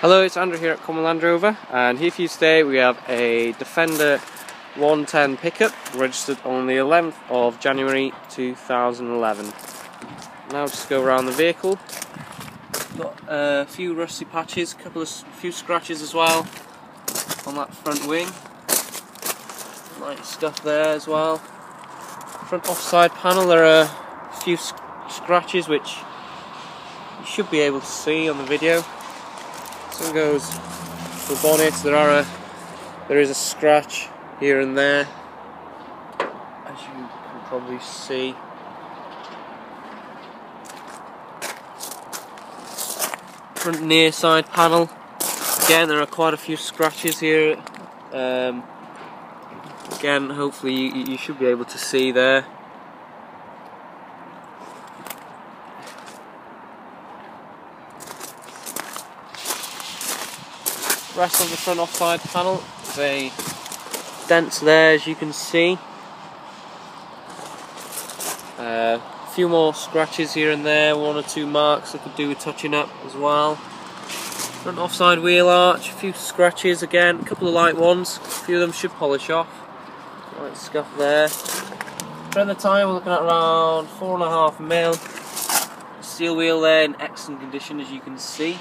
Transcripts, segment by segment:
Hello, it's Andrew here at Common Land Rover, and here for you today we have a Defender 110 pickup registered on the 11th of January 2011. Now just go around the vehicle. Got a few rusty patches, a couple of few scratches as well on that front wing. Light stuff there as well. Front offside panel, there are a few scratches which you should be able to see on the video. Same goes for bonnet. There are a there is a scratch here and there, as you can probably see. Front near side panel. Again, there are quite a few scratches here. Um, again, hopefully you, you should be able to see there. Rest of the front offside panel. There's a dent there as you can see. Uh, a few more scratches here and there, one or two marks that could do with touching up as well. Front offside wheel arch, a few scratches again, a couple of light ones, a few of them should polish off. Light scuff there. Tread the tyre we're looking at around four and a half mil. Steel wheel there in excellent condition as you can see.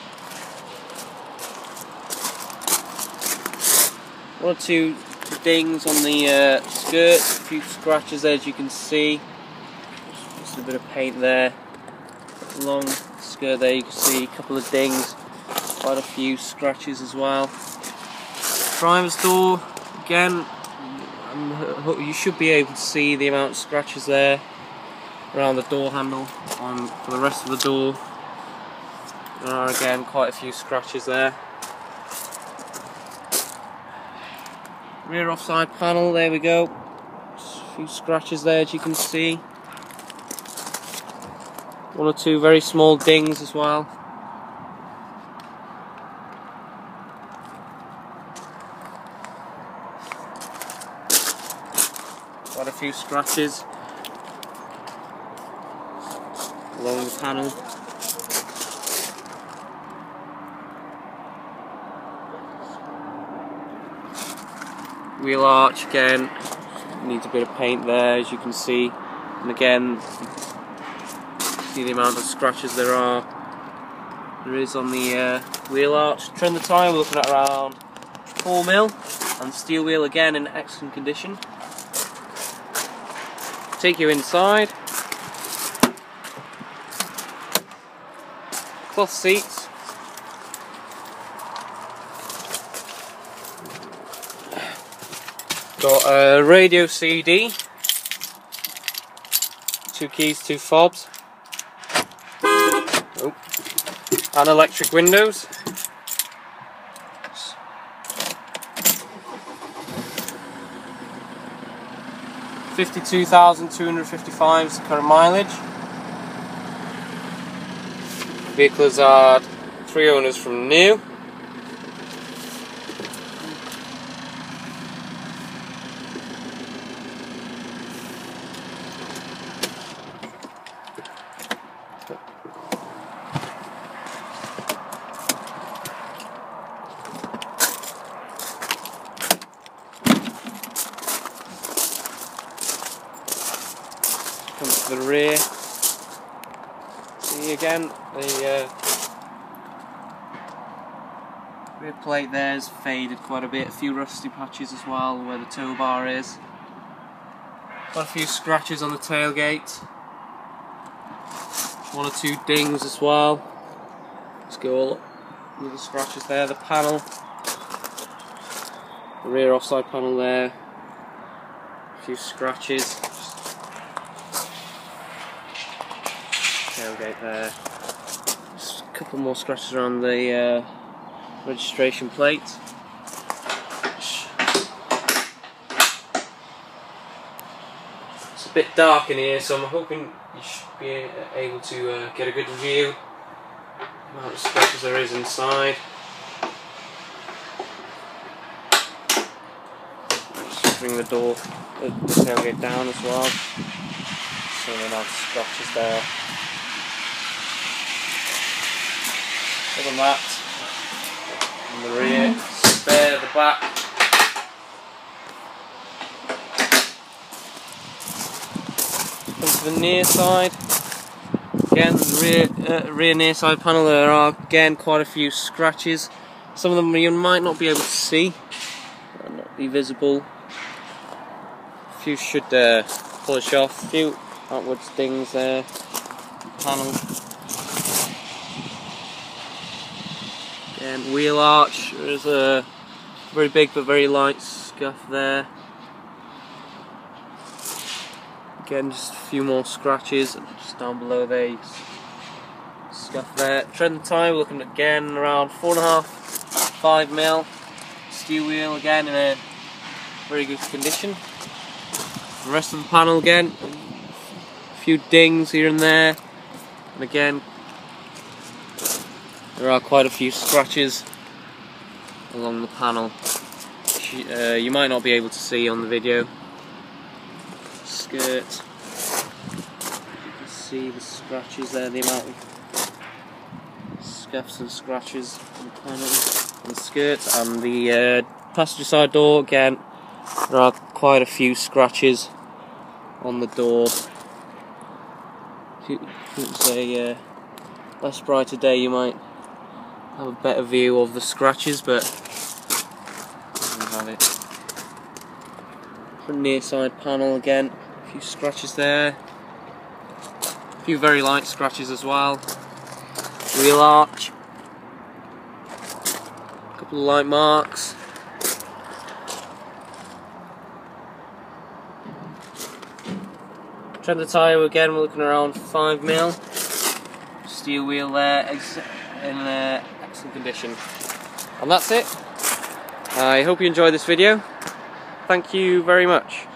One or two dings on the uh, skirt, a few scratches there as you can see. Just a bit of paint there. Long skirt there, you can see a couple of dings, quite a few scratches as well. Driver's door, again, you should be able to see the amount of scratches there around the door handle. On for the rest of the door, there are again quite a few scratches there. Rear offside panel, there we go. a few scratches there as you can see. One or two very small dings as well. Quite a few scratches along the panel. Wheel arch again. Needs a bit of paint there as you can see. And again see the amount of scratches there are. There is on the uh, wheel arch. Trim the tyre we're looking at around 4 mil. And steel wheel again in excellent condition. Take you inside. Cloth seats Got a radio CD, two keys, two fobs, oh. and electric windows. Fifty-two thousand two hundred fifty-five is the current mileage. Vehicles are three owners from new. The rear. See again, the uh, rear plate there's faded quite a bit, a few rusty patches as well where the tow bar is. Got a few scratches on the tailgate. One or two dings as well. Let's go all with the scratches there, the panel. The rear offside panel there. A few scratches. Tailgate there. Just a couple more scratches around the uh, registration plate. It's a bit dark in here, so I'm hoping you should be able to uh, get a good view amount of scratches there is inside. Just bring the door, the, the tailgate down as well. So there are scratches there. Other than that, in the rear, spare the back. To the near side. Again, the rear, uh, rear near side panel, there are again quite a few scratches. Some of them you might not be able to see, might not be visible. A few should uh, polish off. A few outward things there. Panel. Again, wheel arch. There's a very big but very light scuff there. Again, just a few more scratches just down below there. Scuff there. Tread and tyre, we're looking again around four and a half, five mil. Steer wheel again in a very good condition. The rest of the panel again, a few dings here and there, and again there are quite a few scratches along the panel. Uh, you might not be able to see on the video skirt. You can see the scratches there, the amount of scuffs and scratches on the panel and the skirt and the uh, passenger side door again there are quite a few scratches on the door it's a uh, less brighter day you might have a better view of the scratches but have it front near side panel again a few scratches there. A few very light scratches as well. Wheel arch. A couple of light marks. Tread the tyre again, we're looking around 5 mil. Steel wheel there, in uh, excellent condition. And that's it. I hope you enjoyed this video. Thank you very much.